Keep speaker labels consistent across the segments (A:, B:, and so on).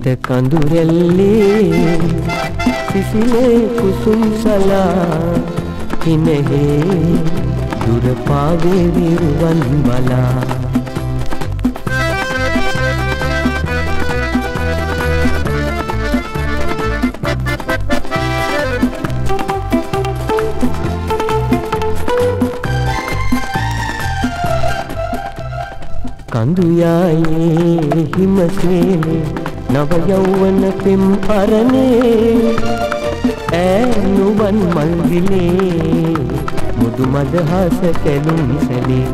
A: සීත කඳුරැල්ලේ සිසිලේ කුසුම් සලා හිනෙහි දුර පාවේ විරුවන් බලා. කඳු යායේ හිමසේනේ නව යෞවන පෙම් පරනේ ඈනුවන් මල් විලේ මුදු මදහස කැලුම් සැලේ.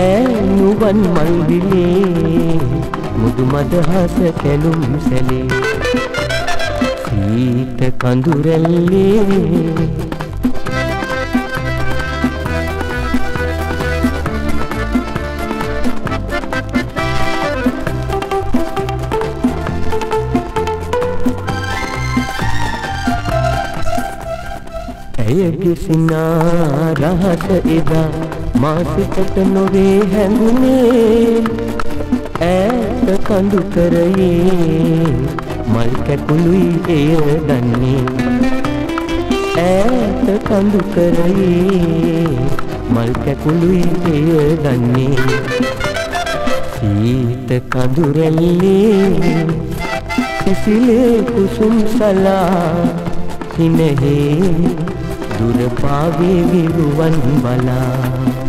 A: ඈනුවන් මල් විලේ මුදු මදහස කැලුම් සැලේ. සීත කඳුරැල්ලේ ඇයගේ සිනා රහස එදා මාසිකට නොවේ හැඟුණේ ඈත කඳු කරයේ මල් කැකුළුයි එය දන්නේ ඈත කඳු කරයේ මල් කැකුළුයි එය දන්නේ සීත කඳුරැල්ලේ සිසිලේ කුසුම් සලා හිනෙහි දුර පාවේ විරුවන් බලා